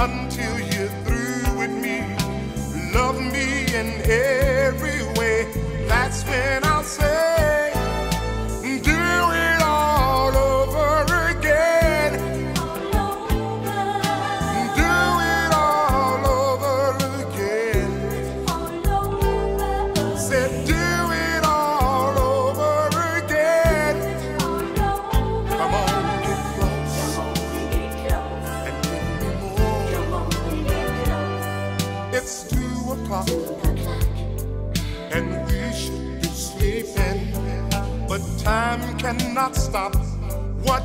until you're through with me. Love me in every way. That's when I'll say. Time cannot stop what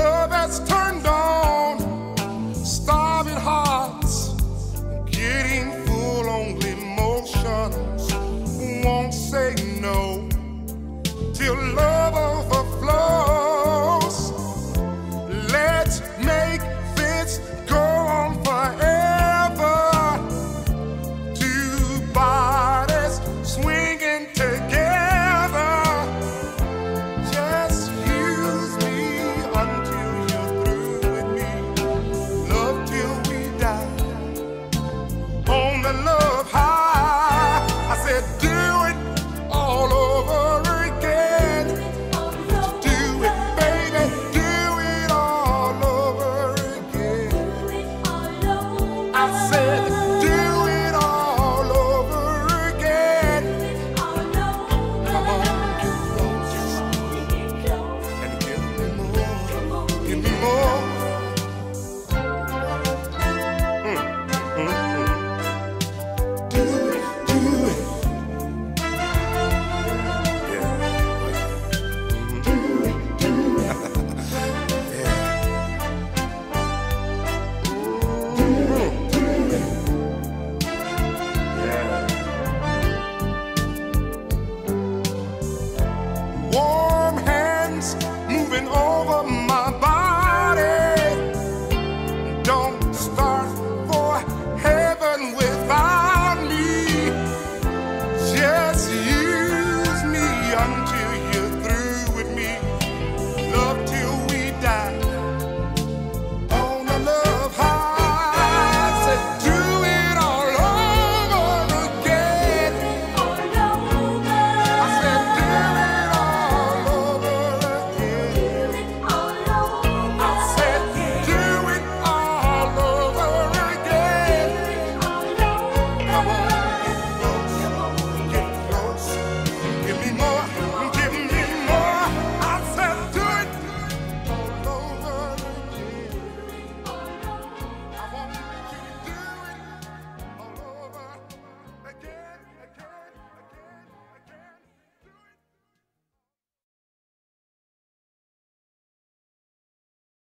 love has turned on. love till we die. On the love.